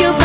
you